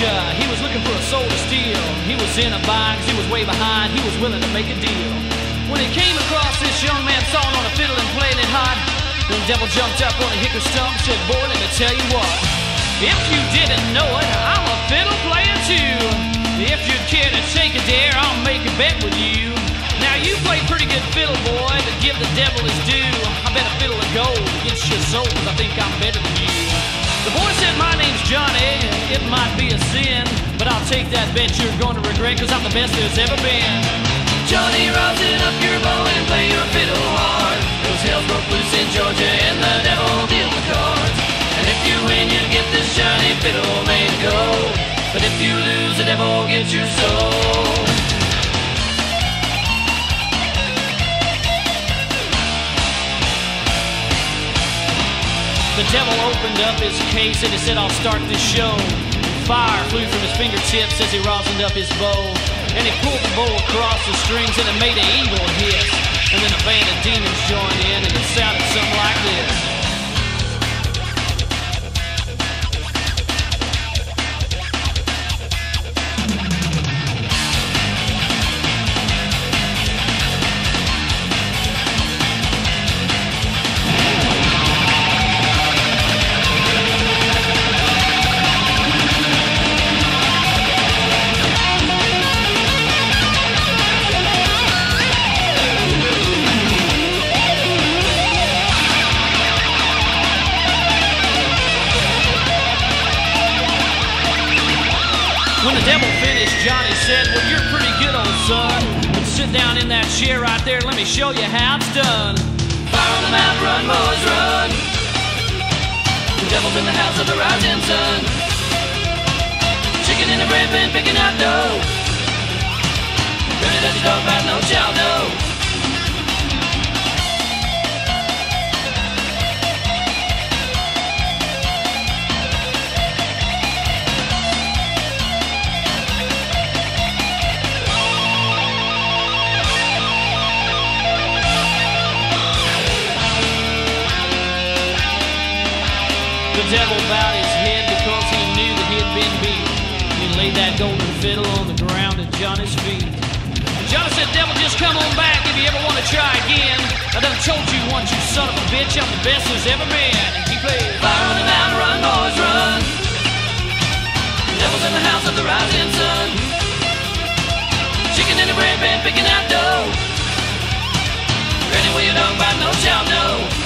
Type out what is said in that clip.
He was looking for a soul to steal. He was in a 'cause he was way behind. He was willing to make a deal. When he came across this young man sawing on a fiddle and playing it hot, the devil jumped up on a hickory stump and said, Boy, let me tell you what. If you didn't know it, I'm a fiddle player too. If you'd care to take a dare, I'll make a bet with you. Now you play pretty good fiddle, boy, but give the devil his due. I bet a fiddle of gold against your soul, I think I'm better take that bet you're to regret, cause I'm the best there's ever been. Johnny, rosin up your bow and play your fiddle hard. Those hells broke loose in Georgia and the devil deals the cards. And if you win, you get this shiny fiddle made gold. But if you lose, the devil gets your soul. The devil opened up his case and he said, I'll start this show. Fire flew from his fingertips as he rosined up his bow. And he pulled the bow across the strings and it made an evil hiss. And then a band of demons joined in When the devil finished, Johnny said, Well, you're pretty good, old son. But sit down in that chair right there let me show you how it's done. Fire on the map, run, boys, run. The devil's in the house of the rising sun. Chicken in the bread bin, picking out dough. Dirty, dirty dog, bite no child, no. Devil bowed his head because he knew that he had been beat. He laid that golden fiddle on the ground at Johnny's feet. Johnny said, Devil, just come on back if you ever want to try again. I done told you once, you son of a bitch, I'm the best there's ever been. And he played. Fire on the mountain, run, boys, run. Devil's in the house of the rising sun. Chicken in the bread bin, picking out dough. Ready where you don't bite no child, no.